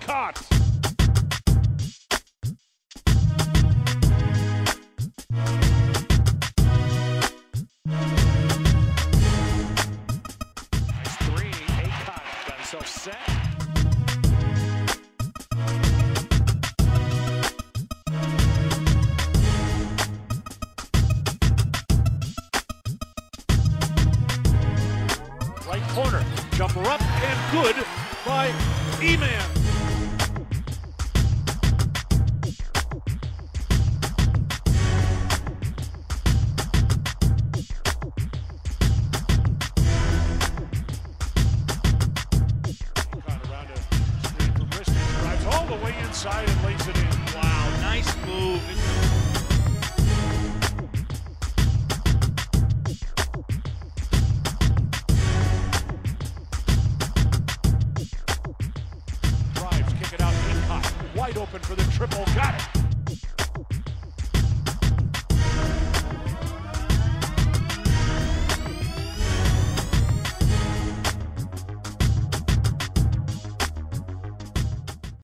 Caught. Nice three. Akot got himself set. Right corner. Jumper up and good by E-Man. All the way inside and lays it in. Wow, nice move. Drives, kick it out. Wide open for the triple. Got it.